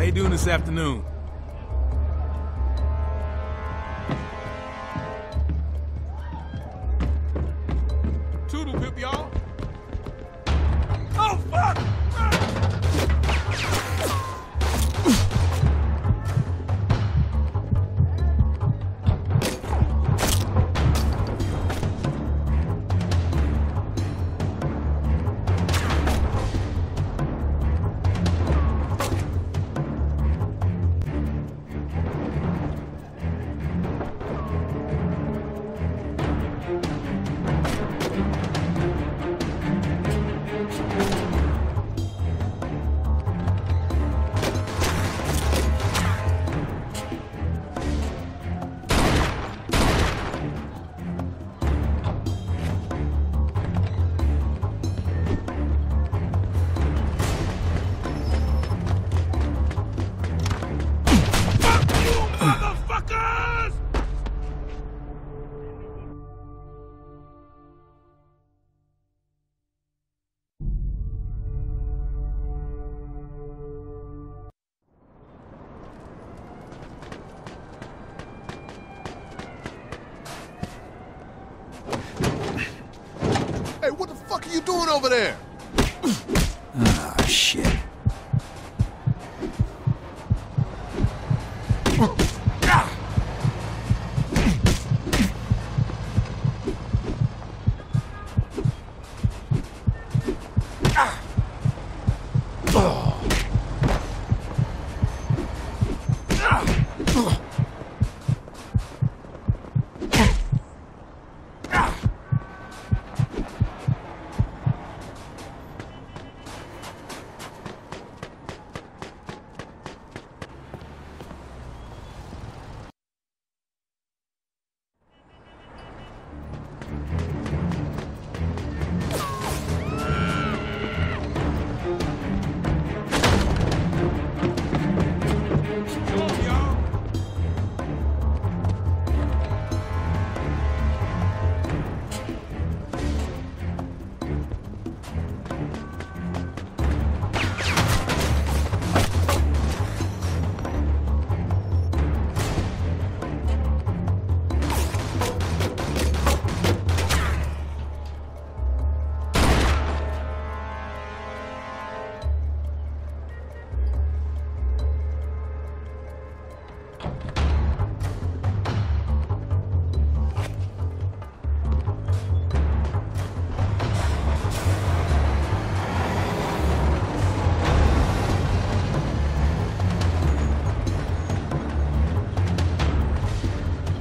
How you doing this afternoon? Fuck are you doing over there? Ah, shit.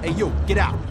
Hey, yo, get out.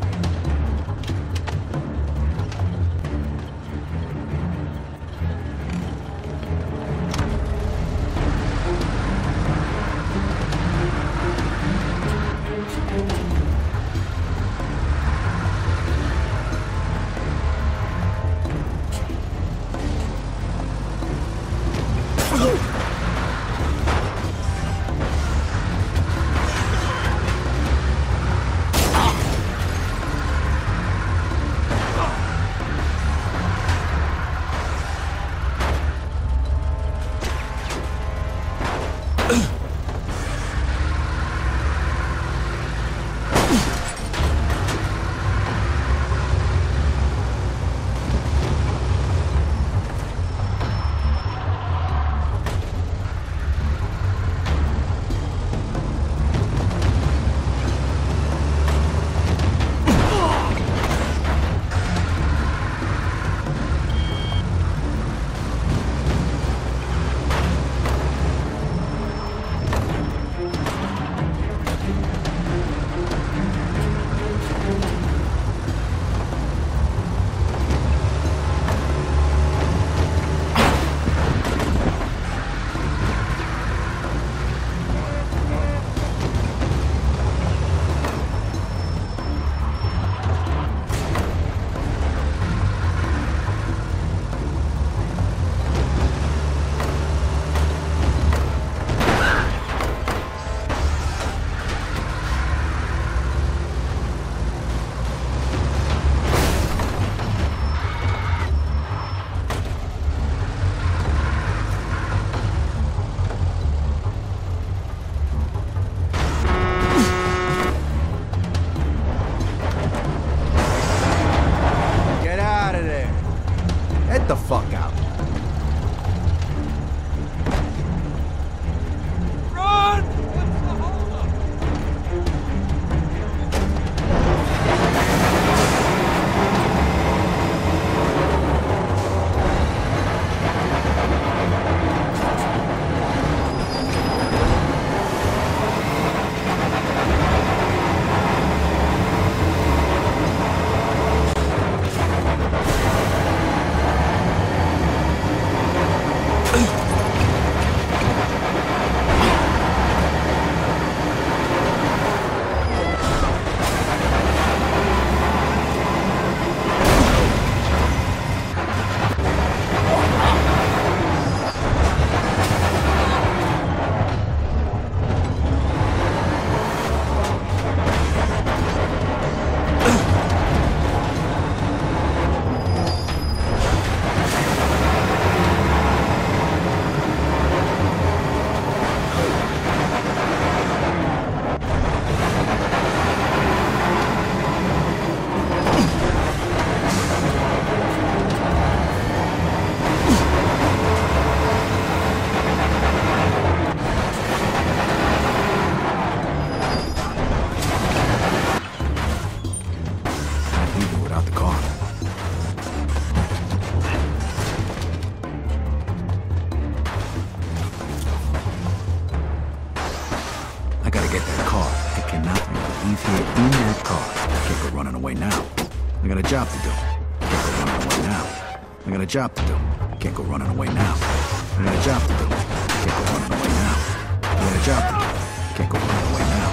Got a job to do. Can't go running away now. I got a job to do. Can't go running away now. I got a job to do. Can't go running away now.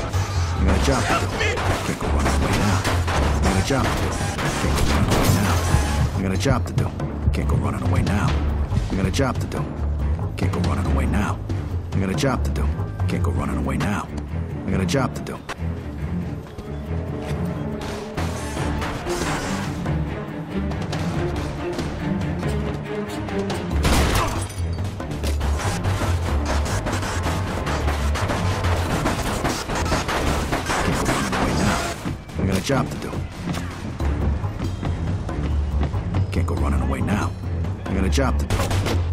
I got a job to do. Can't go running away now. I got a job to do. Can't go running away now. I got a job to do. Can't go running away now. I got a job to do. Can't go running away now. I got a job to do. Can't go running away now. I got a job to do. Job to do. Can't go running away now. I got a job to do.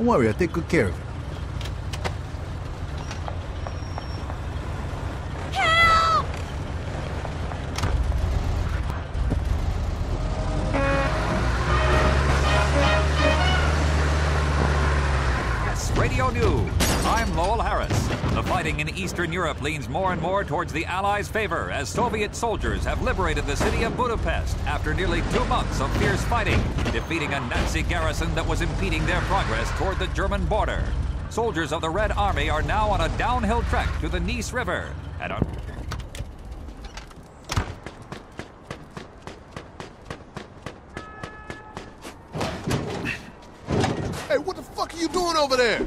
Don't worry, I'll take good care of it. Europe leans more and more towards the Allies' favor as Soviet soldiers have liberated the city of Budapest after nearly two months of fierce fighting, defeating a Nazi garrison that was impeding their progress toward the German border. Soldiers of the Red Army are now on a downhill trek to the Neisse River and are Hey, what the fuck are you doing over there?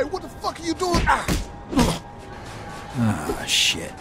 Hey, what the fuck are you doing? Ah! Ah, shit.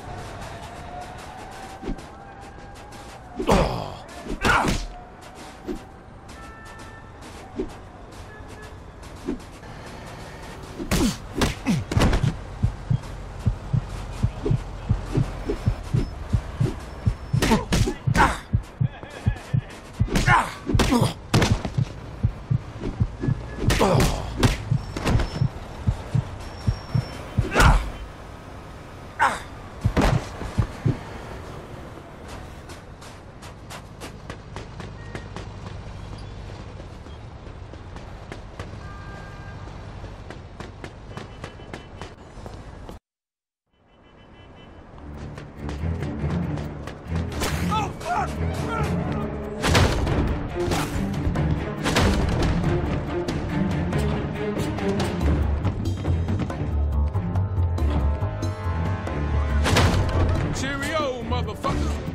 motherfuckers.